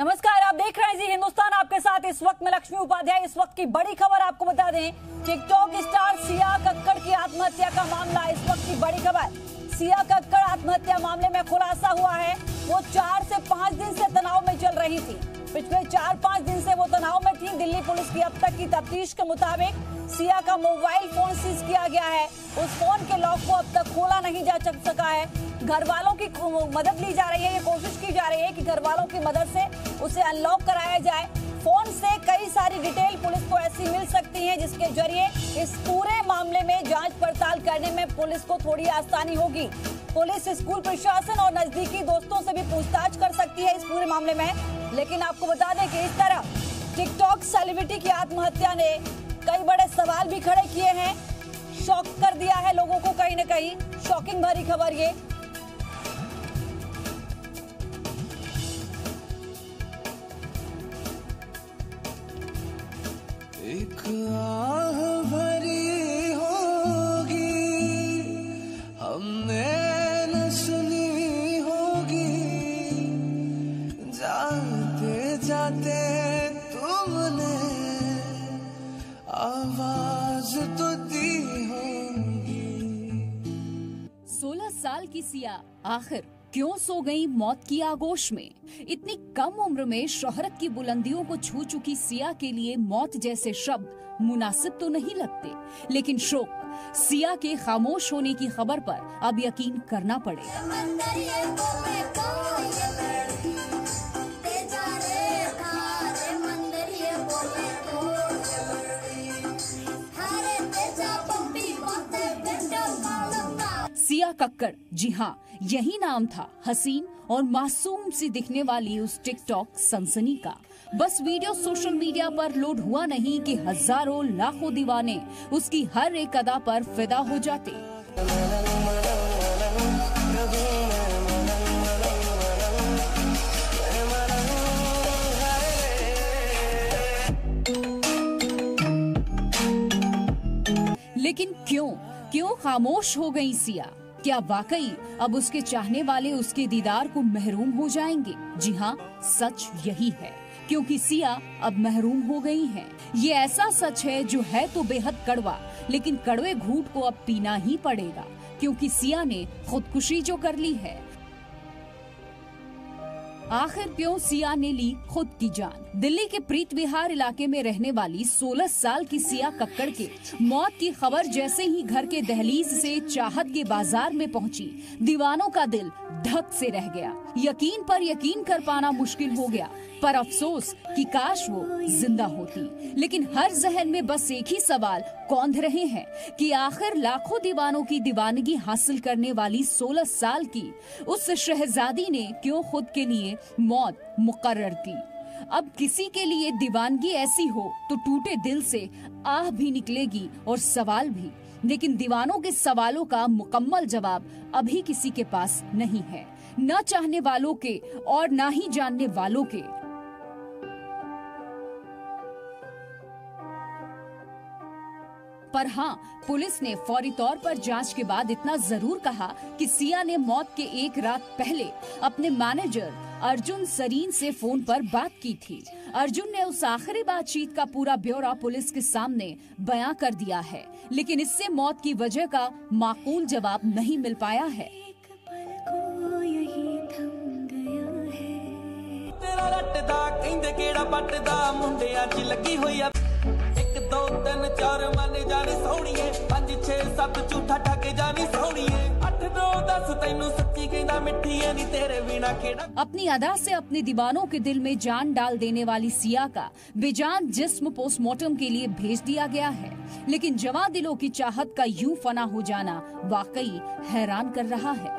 नमस्कार, आप देख रहे हैं जी हिंदुस्तान आपके साथ। इस वक्त में लक्ष्मी उपाध्याय, इस वक्त की बड़ी खबर आपको बता दें। टिकटॉक स्टार सिया कक्कड़ की आत्महत्या का मामला, इस वक्त की बड़ी खबर। सिया कक्कड़ आत्महत्या मामले में खुलासा हुआ है। वो चार से पाँच दिन से तनाव में चल रही थी। पिछले चार पाँच दिन से वो तनाव में थी। दिल्ली पुलिस की अब तक की तफ्तीश के मुताबिक सिया का मोबाइल फ़ोन सीज किया गया है। उस फ़ोन के लॉक को अब तक खोला नहीं जा सका है। घर वालों की मदद ली जा रही है। ये कोशिश की जा रही है कि घर वालों की मदद से उसे अनलॉक कराया जाए। फ़ोन से कई सारी डिटेल पुलिस को ऐसी मिल सकती है, जिसके ज़रिए इस पूरे मामले में जाँच पड़ताल करने में पुलिस को थोड़ी आसानी होगी। पुलिस स्कूल प्रशासन और नजदीकी दोस्तों से भी पूछताछ कर सकती है इस पूरे मामले में। लेकिन आपको बता दें कि इस तरह टिकटॉक सेलिब्रिटी की आत्महत्या ने कई बड़े सवाल भी खड़े किए हैं। शॉक कर दिया है लोगों को कहीं ना कहीं। शॉकिंग भरी खबर ये। एक आह सिया, आखिर क्यों सो गई मौत की आगोश में? इतनी कम उम्र में शोहरत की बुलंदियों को छू चुकी सिया के लिए मौत जैसे शब्द मुनासिब तो नहीं लगते। लेकिन शोक, सिया के खामोश होने की खबर पर अब यकीन करना पड़ेगा। कक्कड़। जी हाँ यही नाम था हसीन और मासूम सी दिखने वाली उस टिकटॉक सनसनी का। बस वीडियो सोशल मीडिया पर लोड हुआ नहीं कि हज़ारों लाखों दीवाने उसकी हर एक अदा पर फिदा हो जाते। लेकिन क्यों? क्यों खामोश हो गई सिया? क्या वाकई अब उसके चाहने वाले उसके दीदार को महरूम हो जाएँगे जी हाँ सच यही है, क्योंकि सिया अब महरूम हो गई हैं। ये ऐसा सच है जो है तो बेहद कड़वा, लेकिन कड़वे घूट को अब पीना ही पड़ेगा, क्योंकि सिया ने खुदकुशी जो कर ली है आखिर क्यों सिया ने ली खुद की जान? दिल्ली के प्रीत विहार इलाके में रहने वाली 16 साल की सिया कक्कड़ के मौत की खबर जैसे ही घर के दहलीज से चाहत के बाज़ार में पहुँची, दीवानों का दिल धक से रह गया। यकीन पर यकीन कर पाना मुश्किल हो गया, पर अफसोस कि काश वो ज़िंदा होती। लेकिन हर जहन में बस एक ही सवाल, कौंध रहे हैं कि आखिर लाखों दीवानों की दीवानगी हासिल करने वाली 16 साल की उस शहजादी ने क्यों खुद के लिए मौत मुकर्र की? अब किसी के लिए दीवानगी ऐसी हो तो टूटे दिल से आह भी निकलेगी और सवाल भी। लेकिन दीवानों के सवालों का मुकम्मल जवाब अभी किसी के पास नहीं है। न चाहने वालों के और न ही जानने वालों के। पर हाँ पुलिस ने फौरी तौर पर जाँच के बाद इतना ज़रूर कहा कि सिया ने मौत के एक रात पहले अपने मैनेजर अर्जुन सरीन से फ़ोन पर बात की थी। अर्जुन ने उस आखिरी बातचीत का पूरा ब्यौरा पुलिस के सामने बयां कर दिया है, लेकिन इससे मौत की वजह का माकूल जवाब नहीं मिल पाया है। ਤੇਰਾ ਰੱਟਦਾ ਕਹਿੰਦੇ ਕਿਹੜਾ ਪੱਟਦਾ ਮੁੰਡਿਆਂ 'ਚ ਲੱਗੀ ਹੋਈ ਆ ਇੱਕ ਦੋ ਤਿੰਨ ਚਾਰ ਮੰਨ ਜਾਣੀ ਸੋਹਣੀਏ ਪੰਜ ਛੇ ਸੱਤ ਝੂਠਾ ਠੱਗ ਜਾਣੀ ਸੋਹਣੀਏ ਅੱਠ ਨੌ ਦਸ ਤੈਨੂੰ ਸੱਚੀ ਕਹਿੰਦਾ ਮਿੱਠੀਏ ਨਹੀਂ ਤੇਰੇ ਬਿਨਾ ਕਿਹੜਾ अपनी अदा से अपने दीवानों के दिल में जान डाल देने वाली सिया का बेजान जिस्म पोस्टमार्टम के लिए भेज दिया गया है लेकिन जवा दिलों की चाहत का यूं फना हो जाना वाकई हैरान कर रहा है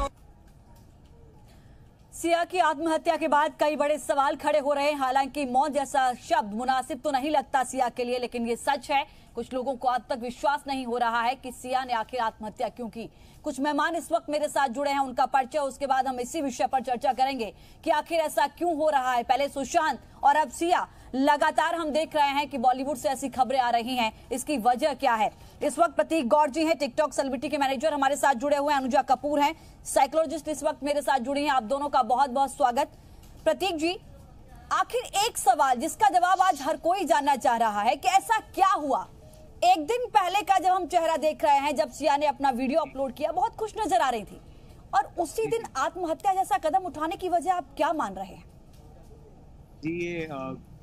सिया की आत्महत्या के बाद कई बड़े सवाल खड़े हो रहे हैं। हालाँकि मौत जैसा शब्द मुनासिब तो नहीं लगता सिया के लिए, लेकिन ये सच है। कुछ लोगों को अब तक विश्वास नहीं हो रहा है कि सिया ने आखिर आत्महत्या क्यों की। कुछ मेहमान इस वक्त मेरे साथ जुड़े हैं, उनका परिचय, उसके बाद हम इसी विषय पर चर्चा करेंगे कि आखिर ऐसा क्यों हो रहा है। पहले सुशांत और अब सिया, लगातार हम देख रहे हैं कि बॉलीवुड से ऐसी खबरें आ रही हैं। इसकी वजह क्या है? इस वक्त प्रतीक गौर जी हैं, टिकटॉक सेलिब्रिटी के मैनेजर हमारे साथ जुड़े हुए अनुजा कपूर हैं, साइकोलॉजिस्ट इस वक्त मेरे साथ जुड़ी हैं। आप दोनों का बहुत बहुत स्वागत। प्रतीक जी, आखिर एक सवाल जिसका जवाब आज हर कोई जानना चाह रहा है कि ऐसा क्या हुआ? एक दिन पहले का जब हम चेहरा देख रहे हैं, जब सिया ने अपना वीडियो अपलोड किया, बहुत खुश नज़र आ रही थी। और उसी दिन आत्महत्या जैसा कदम उठाने की वजह आप क्या मान रहे हैं? जी ये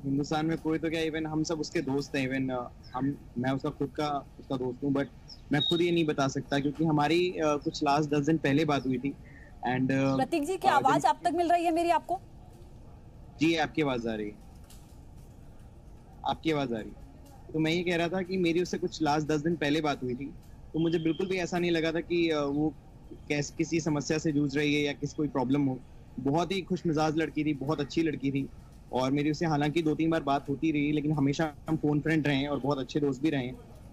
हिंदुस्तान में कोई तो क्या इवन हम सब उसके दोस्त हैं इवन हम मैं उसका खुद का उसका दोस्त हूँ बट मैं खुद ये नहीं बता सकता क्योंकि हमारी कुछ लास्ट दस दिन पहले बात हुई थी एंड प्रतीक जी क्या आवाज़ आप तक मिल रही है मेरी आपको? जी आपकी आवाज़ आ रही है। आपकी आवाज़ आ रही है। तो मैं ये कह रहा था कि मेरी उससे कुछ लास्ट दस दिन पहले बात हुई थी तो मुझे बिल्कुल भी ऐसा नहीं लगा था कि वो कैस किसी समस्या से जूझ रही है या किसी कोई प्रॉब्लम हो। बहुत ही खुश मिजाज लड़की थी बहुत अच्छी लड़की थी और मेरी उससे हालाँकि दो तीन बार बात होती रही, लेकिन हमेशा हम फ़ोन फ्रेंड रहे और बहुत अच्छे दोस्त भी रहे।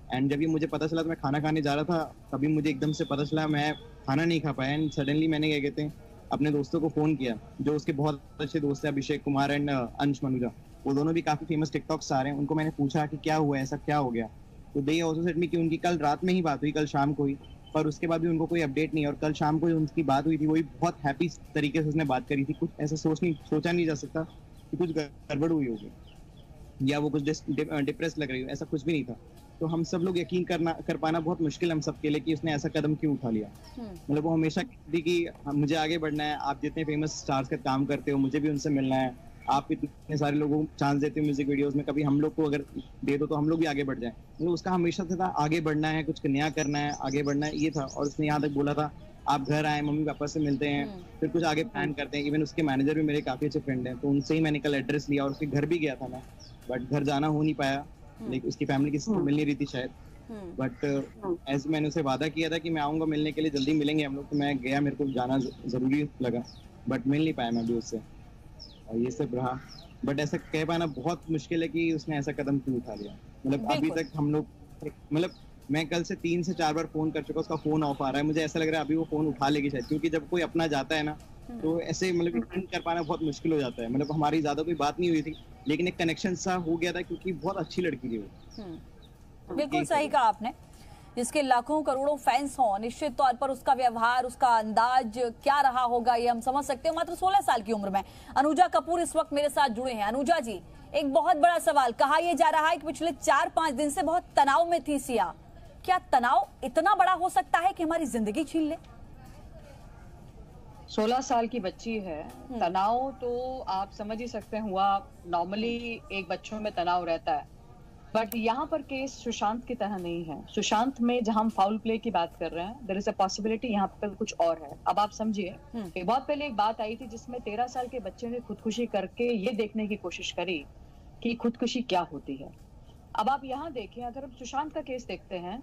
एंड जब ये मुझे पता चला तो मैं खाना खाने जा रहा था, तभी मुझे एकदम से पता चला मैं खाना नहीं खा पाया। एंड सडनली मैंने क्या कहते हैं, अपने दोस्तों को फ़ोन किया, जो उसके बहुत अच्छे दोस्त है, अभिषेक कुमार एंड अंश मनुजा। वो दोनों भी काफ़ी फ़ेमस टिकटॉक स्टार हैं। उनको मैंने पूछा कि क्या हुआ, ऐसा क्या हो गया? तो दे ऑल्सो सेट मी कि उनकी कल रात में ही बात हुई, कल शाम को ही। पर उसके बाद भी उनको कोई अपडेट नहीं, और कल शाम को उनकी बात हुई थी, वो भी बहुत हैप्पी तरीके से उसने बात करी थी। कुछ ऐसा सोच नहीं, सोचा नहीं जा सकता। कि कुछ गड़बड़ हुई होगी या वो कुछ डिप्रेस लग रही हो ऐसा कुछ भी नहीं था। तो हम सब लोग यकीन करना कर पाना बहुत मुश्किल है हम सबके लिए कि उसने ऐसा कदम क्यों उठा लिया। मतलब वो हमेशा कहती कि मुझे आगे बढ़ना है आप जितने फ़ेमस स्टार्स का काम करते हो मुझे भी उनसे मिलना है आप इतने सारे लोगों को चांस देते हो म्यूज़िक वीडियोस में कभी हम लोग को अगर दे दो तो हम लोग भी आगे बढ़ जाए। मतलब उसका हमेशा से था आगे बढ़ना है कुछ नया करना है आगे बढ़ना है ये था और उसने यहाँ तक बोला था आप घर आए मम्मी पापा से मिलते हैं फिर कुछ आगे प्लान करते हैं इवन उसके मैनेजर भी मेरे काफ़ी अच्छे फ्रेंड हैं तो उनसे ही मैंने कल एड्रेस लिया और उसके घर भी गया था मैं बट घर जाना हो नहीं पाया लेकिन उसकी फैमिली किसी को मिल नहीं रही थी शायद बट ऐसे मैंने उसे वादा किया था कि मैं आऊँगा मिलने के लिए जल्दी मिलेंगे हम लोग तो मैं गया मेरे को जाना ज़रूरी लगा बट मिल नहीं पाया मैं भी उससे और ये सब रहा बट ऐसा कह पाना बहुत मुश्किल है कि उसने ऐसा कदम क्यों उठा लिया मतलब अभी तक हम लोग मतलब मैं कल से तीन से चार बार फ़ोन कर चुका उसका फ़ोन ऑफ़ आ रहा है। मुझे ऐसा लग रहा है अभी वो फ़ोन उठा लेगी शायद क्योंकि जब कोई अपना जाता है ना तो ऐसे मतलब यकीन कर पाना बहुत मुश्किल हो जाता है। मतलब हमारी ज़्यादा कोई बात नहीं हुई थी लेकिन एक कनेक्शन सा हो गया था क्योंकि बहुत अच्छी लड़की थी वो। बिल्कुल सही कहा आपने। जिसके लाखों करोड़ों फैंस हों निश्चित तौर पर उसका व्यवहार उसका अंदाज क्या रहा होगा ये हम समझ सकते हैं। मात्र 16 साल की उम्र में। अनुजा कपूर इस वक्त मेरे साथ जुड़े हैं। अनुजा जी एक बहुत बड़ा सवाल। कहा यह जा रहा है कि पिछले चार पाँच दिन से बहुत तनाव में थी सिया। क्या तनाव इतना बड़ा हो सकता है कि हमारी ज़िंदगी छीन ले? सोलह साल की बच्ची है। तनाव तो आप समझ ही सकते हैं हुआ नॉर्मली एक बच्चों में तनाव रहता है। बट यहाँ पर केस सुशांत की तरह नहीं है। सुशांत में जहाँ हम फाउल प्ले की बात कर रहे हैं देर इज़ अ पॉसिबिलिटी यहाँ पर कुछ और है। अब आप समझिए एक बहुत पहले एक बात आई थी जिसमें तेरह साल के बच्चे ने खुदकुशी करके ये देखने की कोशिश करी कि खुदकुशी क्या होती है। अब आप यहाँ देखें अगर हम सुशांत का केस देखते हैं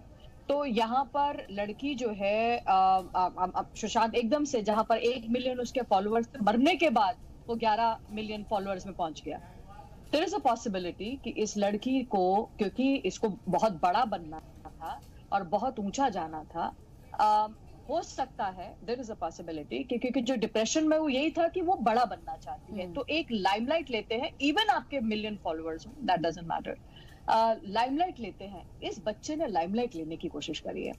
तो यहाँ पर लड़की जो है सुशांत एकदम से जहाँ पर एक मिलियन उसके फॉलोअर्स मरने के बाद वो ग्यारह मिलियन फॉलोअर्स में पहुँच गया। देर इज़ अ पॉसिबिलिटी कि इस लड़की को क्योंकि इसको बहुत बड़ा बनना था और बहुत ऊँचा जाना था अ, हो सकता है देर इज़ अ पॉसिबिलिटी कि क्योंकि जो डिप्रेशन में वो यही था कि वो बड़ा बनना चाहती है। तो एक लाइमलाइट लेते हैं इवन आपके million followers that doesn't matter limelight लेते हैं। इस बच्चे ने लाइमलाइट लेने की कोशिश करी है।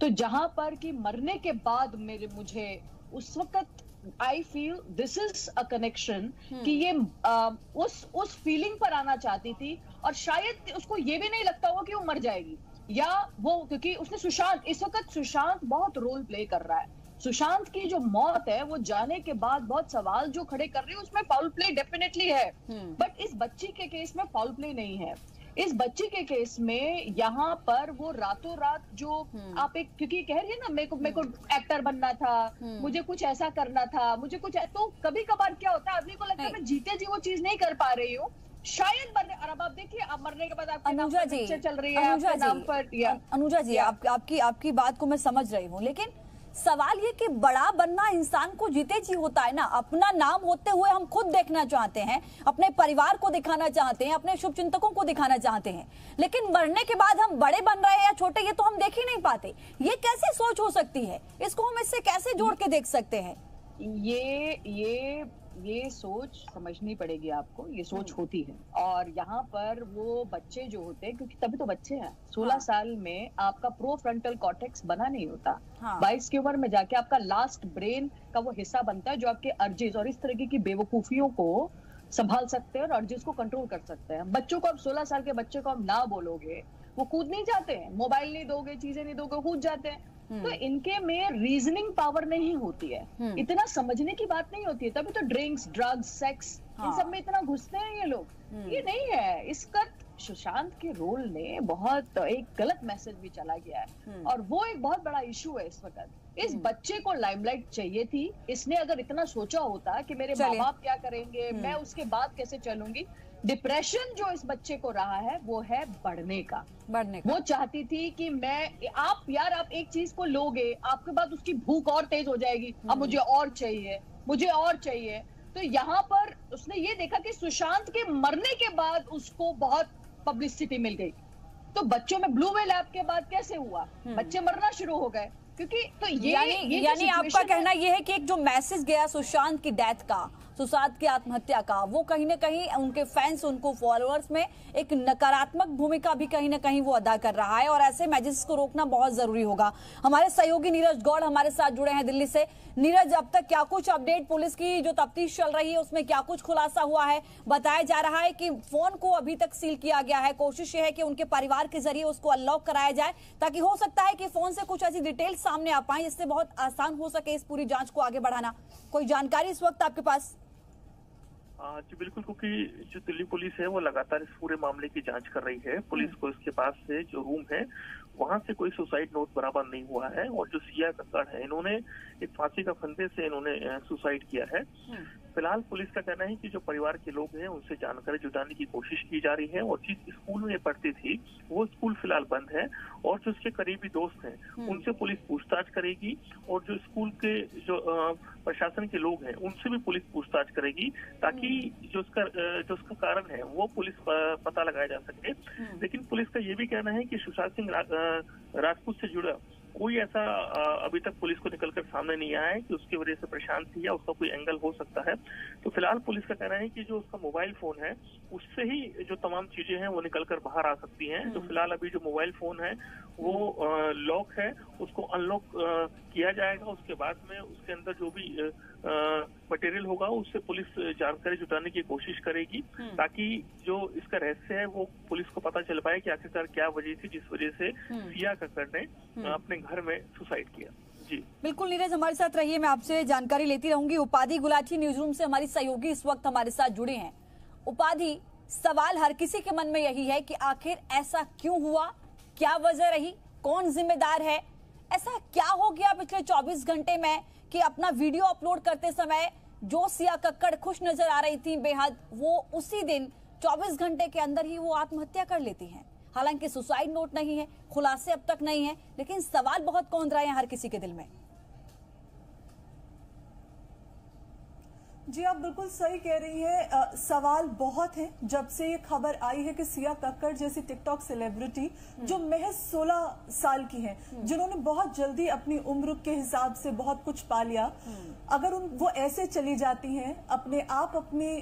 तो जहाँ पर कि मरने के बाद मेरे मुझे उस वक्त I feel this is a connection कि ये अ, उस उस फीलिंग पर आना चाहती थी और शायद उसको ये भी नहीं लगता होगा कि वो मर जाएगी। या वो क्योंकि उसने सुशांत इस वक्त सुशांत बहुत रोल प्ले कर रहा है। सुशांत की जो मौत है वो जाने के बाद बहुत सवाल जो खड़े कर रही है उसमें फाउल प्ले डेफिनेटली है। बट इस बच्ची के केस में फाउल प्ले नहीं है। इस बच्ची के केस में यहाँ पर वो रातों रात जो आप एक क्योंकि कह रही है ना मेरे को मेरे को एक्टर बनना था मुझे कुछ ऐसा करना था मुझे कुछ तो कभी कभार क्या होता है आदमी को लगता है मैं जीते जी वो चीज़ नहीं कर पा रही हूँ शायद मरने और अब आप देखिए अब मरने के बाद आपके नाम अनुजा जी चल रही है अनुजा नाम जी पर अनुजा जी आप, आपकी आपकी बात को मैं समझ रही हूँ लेकिन सवाल ये कि बड़ा बनना इंसान को जीते जी होता है ना? अपना नाम होते हुए हम खुद देखना चाहते हैं, अपने परिवार को दिखाना चाहते हैं, अपने शुभ चिंतकों को दिखाना चाहते हैं। लेकिन मरने के बाद हम बड़े बन रहे हैं या छोटे, ये तो हम देख ही नहीं पाते। ये कैसे सोच हो सकती है? इसको हम इससे कैसे जोड़ के देख सकते हैं? ये ये ये सोच समझनी पड़ेगी आपको ये सोच होती है और यहाँ पर वो बच्चे जो होते हैं क्योंकि तभी तो बच्चे हैं सोलह हाँ। साल में आपका प्रो फ्रंटल कॉर्टेक्स बना नहीं होता हाँ। बाईस की उम्र में जाके आपका लास्ट ब्रेन का वो हिस्सा बनता है जो आपके अर्जेस और इस तरीके की बेवकूफियों को संभाल सकते हैं और अर्जेस को कंट्रोल कर सकते हैं बच्चों को अब सोलह साल के बच्चे को आप ना बोलोगे वो कूद नहीं जाते हैं। मोबाइल नहीं दोगे चीज़ें नहीं दोगे कूद जाते हैं। तो इनके में रीजनिंग पावर नहीं होती है। हम्म। इतना समझने की बात नहीं होती है। तभी तो ड्रिंक्स ड्रग्स सेक्स हाँ। इन सब में इतना घुसते हैं ये लोग। हम्म। ये नहीं है। इसका सुशांत के रोल ने बहुत एक गलत मैसेज भी चला गया है। हम्म। और वो एक बहुत बड़ा इशू है इस वक्त। इस बच्चे को लाइमलाइट चाहिए थी। इसने अगर इतना सोचा होता कि मेरे माँ बाप क्या करेंगे मैं उसके बाद कैसे चलूँगी डिप्रेशन जो इस बच्चे को रहा है वो है बढ़ने का। बढ़ने का। वो चाहती थी कि मैं आप यार आप एक चीज़ को लोगे आपके बाद उसकी भूख और तेज हो जाएगी अब मुझे और चाहिए मुझे और चाहिए। तो यहाँ पर उसने ये देखा कि सुशांत के मरने के बाद उसको बहुत पब्लिसिटी मिल गई। तो बच्चों में ब्लू वेल ऐप के बाद कैसे हुआ? बच्चे मरना शुरू हो गए। क्योंकि तो ये यानी ये यानी आपका कहना यह है कि एक जो मैसेज गया सुशांत की डेथ का सुशांत की आत्महत्या का। वो कहीं ना कहीं उनके फैंस उनको फॉलोअर्स में एक नकारात्मक भूमिका भी कहीं ना कहीं वो अदा कर रहा है और ऐसे मैसेज को रोकना बहुत ज़रूरी होगा। हमारे सहयोगी नीरज गौड़ हमारे साथ जुड़े हैं दिल्ली से। नीरज, अब तक क्या कुछ अपडेट पुलिस की जो तफ्तीश चल रही है, उसमें क्या कुछ खुलासा हुआ है? बताया जा रहा है कि फ़ोन को अभी तक सील किया गया है। कोशिश ये है कि उनके परिवार के ज़रिए उसको अनलॉक कराया जाए ताकि हो सकता है कि फ़ोन से कुछ ऐसी डिटेल सामने आ पाए, जिससे बहुत आसान हो सके इस पूरी जाँच को आगे बढ़ाना। कोई जानकारी इस वक्त आपके पास? जी, बिल्कुल, क्योंकि जो दिल्ली पुलिस है, वो लगातार इस पूरे मामले की जाँच कर रही है। पुलिस को इसके पास से जो रूम है, वहाँ से कोई सुसाइड नोट बराबर नहीं हुआ है और जो सिया कक्कड़ है, इन्होंने एक फांसी का फंदे से इन्होंने सुसाइड किया है। फ़िलहाल पुलिस का कहना है कि जो परिवार के लोग हैं उनसे जानकारी जुटाने की कोशिश की जा रही है और जिस स्कूल में पढ़ती थी वो स्कूल फ़िलहाल बंद है और जो उसके करीबी दोस्त हैं उनसे पुलिस पूछताछ करेगी और जो स्कूल के जो प्रशासन के लोग हैं उनसे भी पुलिस पूछताछ करेगी ताकि जो उसका जो उसका कारण है वो पुलिस पता लगाया जा सके। लेकिन पुलिस का ये भी कहना है कि सुशांत सिंह राजपूत से जुड़ा कोई ऐसा अभी तक पुलिस को निकलकर सामने नहीं आया है कि उसकी वजह से परेशान थी या उसका कोई एंगल हो सकता है। तो फ़िलहाल पुलिस का कहना है कि जो उसका मोबाइल फ़ोन है उससे ही जो तमाम चीज़ें हैं वो निकलकर बाहर आ सकती हैं। तो फ़िलहाल अभी जो मोबाइल फ़ोन है वो लॉक है उसको अनलॉक किया जाएगा। उसके बाद में उसके अंदर जो भी मटेरियल होगा उससे पुलिस जानकारी जुटाने की कोशिश करेगी ताकि जो इसका रहस्य है वो पुलिस को पता चल पाए कि आखिरकार क्या वजह थी जिस वजह से सिया कक्कड़ ने अपने घर में सुसाइड किया। जी। बिल्कुल नीरज हमारे साथ रहिए मैं आपसे जानकारी लेती रहूँगी। उपाधि गुलाटी न्यूज़ रूम से हमारी सहयोगी इस वक्त हमारे साथ जुड़े हैं। उपाधि सवाल हर किसी के मन में यही है कि आखिर ऐसा क्यों हुआ? क्या वजह रही? कौन जिम्मेदार है? ऐसा क्या हो गया पिछले 24 घंटे में? कि अपना वीडियो अपलोड करते समय जो सिया कक्कड़ खुश नज़र आ रही थी, बेहद, वो उसी दिन 24 घंटे के अंदर ही वो आत्महत्या कर लेती हैं। हालाँकि सुसाइड नोट नहीं है, खुलासे अब तक नहीं है, लेकिन सवाल बहुत कौन रहा है हर किसी के दिल में। जी आप बिल्कुल सही कह रही हैं। सवाल बहुत हैं। जब से ये खबर आई है कि सिया कक्कड़ जैसी टिकटॉक सेलिब्रिटी जो महज 16 साल की हैं जिन्होंने बहुत जल्दी अपनी उम्र के हिसाब से बहुत कुछ पा लिया। अगर उन वो ऐसे चली जाती हैं अपने आप अपनी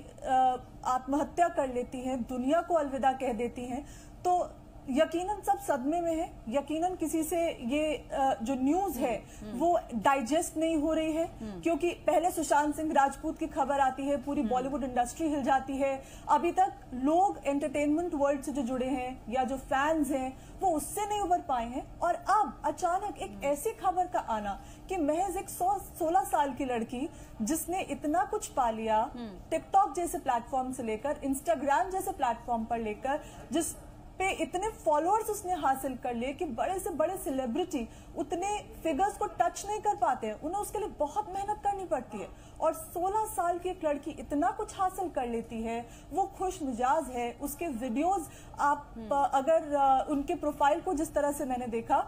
आत्महत्या कर लेती हैं दुनिया को अलविदा कह देती हैं तो यकीनन सब सदमे में है। यकीनन किसी से ये जो न्यूज़ है वो डाइजेस्ट नहीं हो रही है। क्योंकि पहले सुशांत सिंह राजपूत की खबर आती है पूरी बॉलीवुड इंडस्ट्री हिल जाती है। अभी तक लोग एंटरटेनमेंट वर्ल्ड से जो जुड़े हैं या जो फैंस हैं वो उससे नहीं उबर पाए हैं। और अब अचानक एक ऐसी खबर का आना कि महज एक सौ सोलह साल की लड़की जिसने इतना कुछ पा लिया टिकटॉक जैसे प्लेटफॉर्म से लेकर इंस्टाग्राम जैसे प्लेटफॉर्म पर लेकर जिस पे इतने फॉलोअर्स उसने हासिल कर लिए कि बड़े से बड़े सेलिब्रिटी उतने फिगर्स को टच नहीं कर पाते। हैं उन्हें उसके लिए बहुत मेहनत करनी पड़ती है। और 16 साल की एक लड़की इतना कुछ हासिल कर लेती है वो खुश मिजाज है। उसके वीडियोस आप अगर उनके प्रोफ़ाइल को जिस तरह से मैंने देखा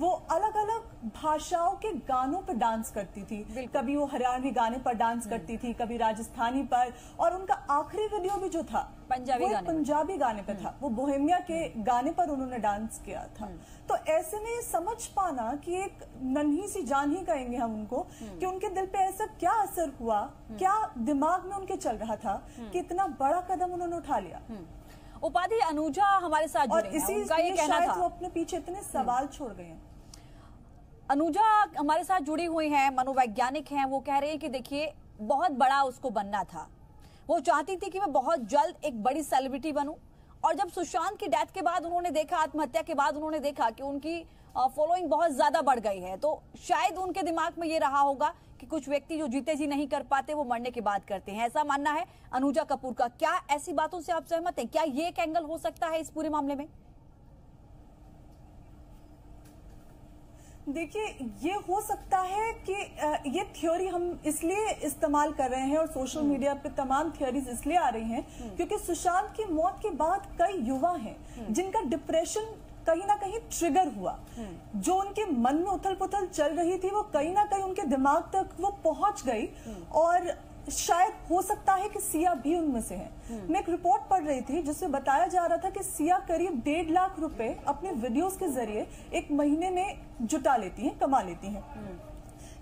वो अलग अलग भाषाओं के गानों पर डांस करती थी। कभी वो हरियाणवी गाने पर डांस करती थी कभी राजस्थानी पर। और उनका आखिरी वीडियो भी जो था पंजाबी गाने पंजाबी गाने पे था। वो बोहेमिया के गाने पर उन्होंने डांस किया था। तो ऐसे में समझ पाना कि एक नन्ही सी जान ही कहेंगे हम उनको कि उनके दिल पे ऐसा क्या असर हुआ क्या दिमाग में उनके चल रहा था कि इतना बड़ा कदम उन्होंने उठा लिया। उपाधि अनुजा हमारे साथ और इसी उनका ये कहना शायद था। वो अपने पीछे इतने सवाल छोड़ गए हैं। अनुजा हमारे साथ जुड़ी हुई हैं मनोवैज्ञानिक हैं वो कह रही है कि देखिए बहुत बड़ा उसको बनना था। वो चाहती थी कि मैं बहुत जल्द एक बड़ी सेलिब्रिटी बनूं। और जब सुशांत की डेथ के बाद उन्होंने देखा, आत्महत्या के बाद उन्होंने देखा कि उनकी फॉलोइंग बहुत ज़्यादा बढ़ गई है तो शायद उनके दिमाग में ये रहा होगा कि कुछ व्यक्ति जो जीते जी नहीं कर पाते, वो मरने के बाद करते हैं। ऐसा मानना है अनुजा कपूर का। क्या ऐसी बातों से आप सहमत हैं? क्या ये एक एंगल हो सकता है इस पूरे मामले में? देखिए ये हो सकता है कि ये थ्योरी हम इसलिए इस्तेमाल कर रहे हैं और सोशल हम्म। मीडिया पे तमाम थ्योरीज इसलिए आ रही हैं क्योंकि सुशांत की मौत के बाद कई युवा हैं हम्म। जिनका डिप्रेशन कहीं ना कहीं ट्रिगर हुआ हम्म। जो उनके मन में उथल पुथल चल रही थी वो कहीं ना कहीं उनके दिमाग तक वो पहुँच गई हम्म। और शायद हो सकता है कि सिया भी उनमें से है। हम्म। मैं एक रिपोर्ट पढ़ रही थी जिसमें बताया जा रहा था कि सिया करीब डेढ़ लाख रुपए अपने वीडियोस के ज़रिए एक महीने में जुटा लेती हैं कमा लेती हैं।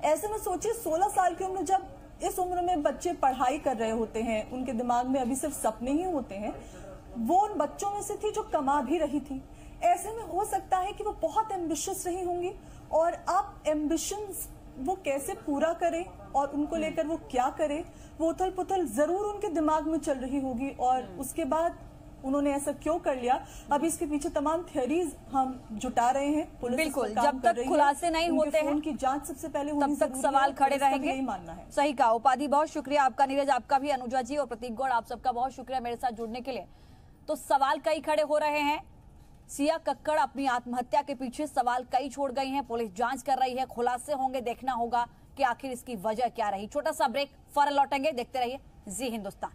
ऐसे में सोचिए 16 साल की उम्र जब इस उम्र में बच्चे पढ़ाई कर रहे होते हैं उनके दिमाग में अभी सिर्फ़ सपने ही होते हैं वो उन बच्चों में से थी जो कमा भी रही थी। ऐसे में हो सकता है कि वो बहुत एम्बिशियस रही होंगी और आप एम्बिशन वो कैसे पूरा करें और उनको लेकर वो क्या करें वो उथल पुथल ज़रूर उनके दिमाग में चल रही होगी और उसके बाद उन्होंने ऐसा क्यों कर लिया? अब इसके पीछे तमाम थ्योरीज हम जुटा रहे हैं। पुलिस बिल्कुल, जब तक खुलासे नहीं होते हैं, फ़ोन की जाँच सबसे पहले तब तक सवाल खड़े रहेंगे। यही मानना है। सही कहा उपाधि बहुत शुक्रिया आपका नीरज आपका भी अनुजा जी और प्रतीक गौड़ आप सबका बहुत शुक्रिया मेरे साथ जुड़ने के लिए। तो सवाल कई खड़े हो रहे हैं सिया कक्कड़ अपनी आत्महत्या के पीछे सवाल कई छोड़ गई हैं। पुलिस जाँच कर रही है, खुलासे होंगे, देखना होगा कि आखिर इसकी वजह क्या रही। छोटा सा ब्रेक फर लौटेंगे, देखते रहिए जी हिंदुस्तान।